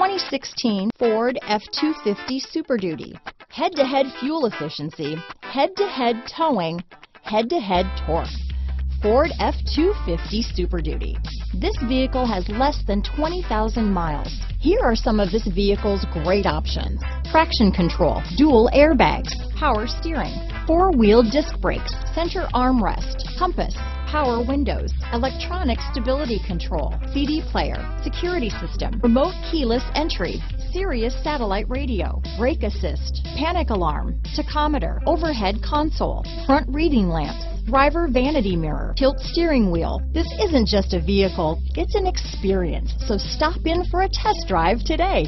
2016 Ford F-250 Super Duty. Head-to-head fuel efficiency, head-to-head towing, head-to-head torque. Ford F-250 Super Duty. This vehicle has less than 20,000 miles. Here are some of this vehicle's great options. Traction control, dual airbags, power steering, four-wheel disc brakes, center armrest, compass, power windows, electronic stability control, CD player, security system, remote keyless entry, Sirius satellite radio, brake assist, panic alarm, tachometer, overhead console, front reading lamps, driver vanity mirror, tilt steering wheel. This isn't just a vehicle, it's an experience. So stop in for a test drive today.